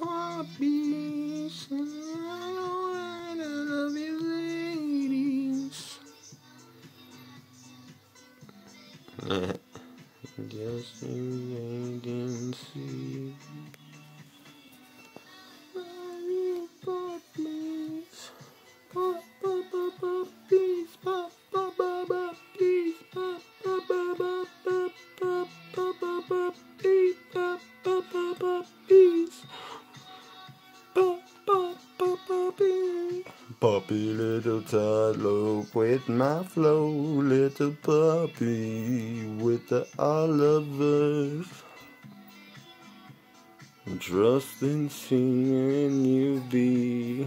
i guess you ladies. Just you agency. Little toddler with my flow, little puppy with the Olivers. Trust in seeing you be.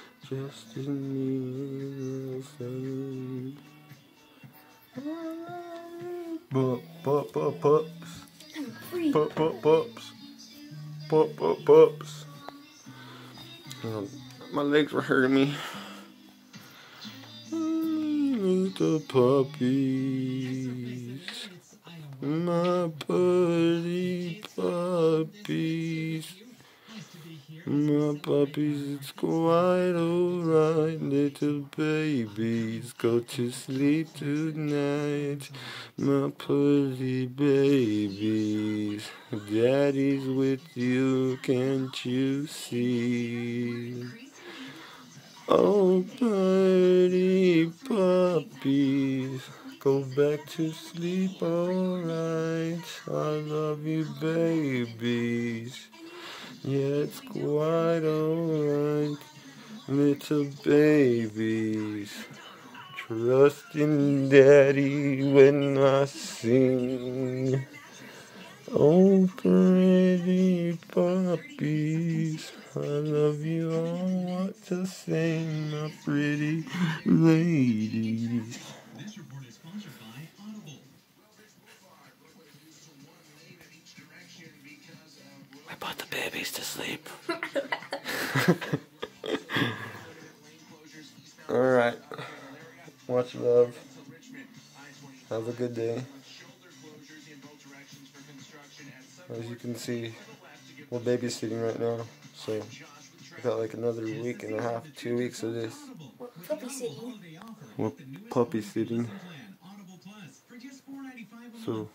just me saying. Um, my legs were hurting me. Little puppies. My pretty puppies. My puppies, it's quite alright, little babies. Go to sleep tonight, my pretty babies. Daddy's with you, can't you see? Oh, pretty puppies. Go back to sleep, alright. I love you, babies. Yeah, it's quite alright, little babies. Trust in daddy when I sing. Oh, pretty puppies. I love you all. What to sing, my pretty ladies. Babies to sleep. Alright. Much love. Have a good day. As you can see, we're babysitting right now. So, we got like another week and a half, two weeks of this. Puppy sitting. We're puppy sitting. Audible Plus for just $4.95 a So-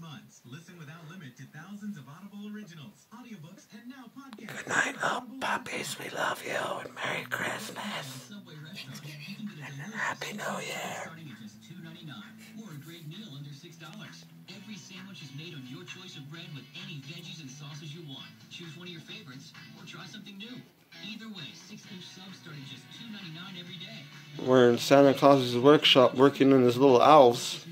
months. Listen without limit to thousands of Audible originals, audiobooks, and now podcasts. Good night, little puppies. We love you and Merry Christmas. Subway restaurant, you can get a delicious Happy New Year. starting at just $2.99 or a great meal under $6. Every sandwich is made on your choice of bread with any veggies and sauces you want. Choose one of your favorites or try something new. Either way, 6-inch subs start at just $2.99 every day. We're in Santa Claus's workshop working on his little elves. This meal